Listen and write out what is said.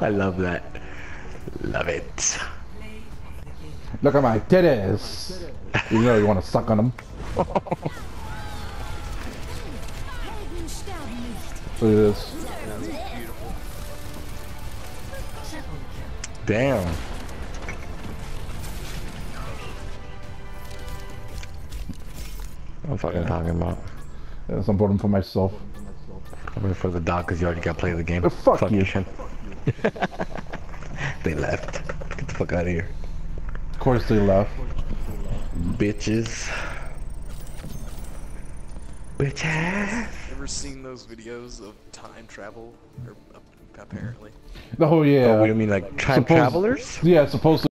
I love that. Love it. Look at my titties. You know you want to suck on them. Look at this. Damn. I'm fucking talking about. That's important for myself. I'm gonna for the dog because you already got to play the game. Uh, fuck you. Shen. they left. Get the fuck out of here. Of course they left. Bitches. Bitches. Ever seen those videos of time travel? Or, uh, apparently. Oh yeah. Oh, what do you mean, like time Suppose- travelers? Yeah, supposedly.